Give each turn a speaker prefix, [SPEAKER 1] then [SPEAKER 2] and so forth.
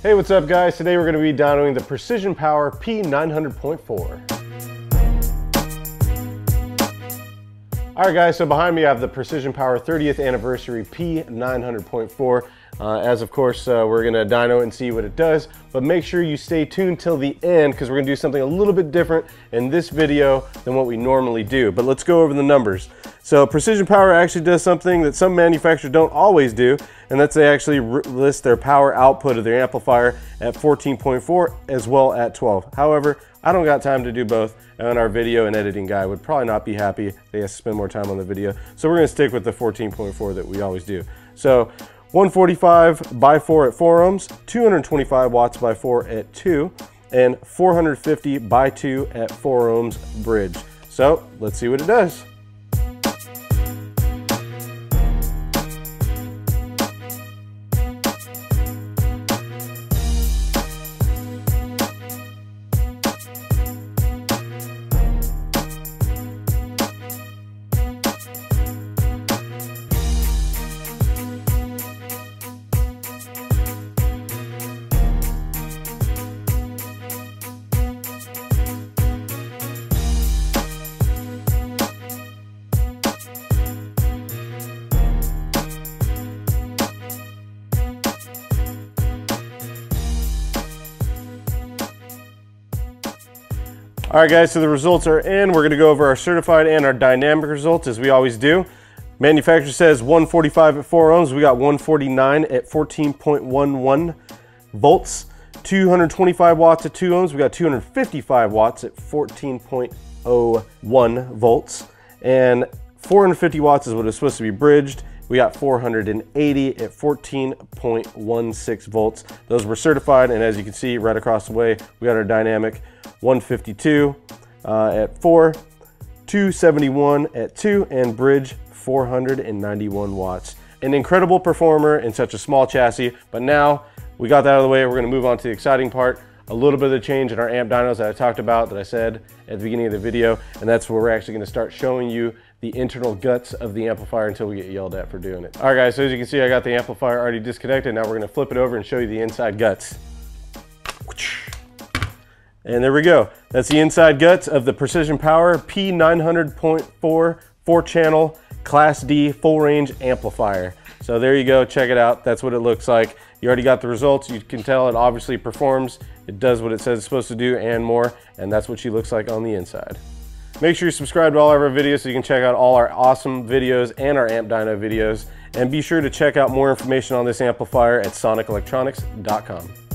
[SPEAKER 1] Hey, what's up guys? Today we're gonna to be dynoing the Precision Power P900.4. All right guys, so behind me I have the Precision Power 30th Anniversary P900.4. Uh, as of course, uh, we're gonna dyno and see what it does, but make sure you stay tuned till the end because we're gonna do something a little bit different in this video than what we normally do. But let's go over the numbers. So Precision Power actually does something that some manufacturers don't always do, and that's they actually list their power output of their amplifier at 14.4 as well at 12. However, I don't got time to do both, and our video and editing guy would probably not be happy they have to spend more time on the video. So we're gonna stick with the 14.4 that we always do. So 145 by 4 at 4 ohms, 225 watts by 4 at 2, and 450 by 2 at 4 ohms bridge. So let's see what it does. All right guys, so the results are in. We're gonna go over our certified and our dynamic results as we always do. Manufacturer says 145 at 4 ohms. We got 149 at 14.11 volts. 225 watts at 2 ohms. We got 255 watts at 14.01 volts. And 450 watts is what is supposed to be bridged. We got 480 at 14.16 volts. Those were certified, and as you can see right across the way, we got our dynamic 152 uh, at 4, 271 at 2, and bridge 491 watts. An incredible performer in such a small chassis, but now we got that out of the way, we're gonna move on to the exciting part, a little bit of the change in our amp dynos that I talked about that I said at the beginning of the video, and that's where we're actually gonna start showing you the internal guts of the amplifier until we get yelled at for doing it. All right guys, so as you can see, I got the amplifier already disconnected. Now we're gonna flip it over and show you the inside guts. And there we go. That's the inside guts of the Precision Power P900.4 four channel Class D full range amplifier. So there you go, check it out. That's what it looks like. You already got the results. You can tell it obviously performs. It does what it says it's supposed to do and more. And that's what she looks like on the inside. Make sure you subscribe to all of our videos so you can check out all our awesome videos and our Amp Dyno videos. And be sure to check out more information on this amplifier at sonicelectronix.com.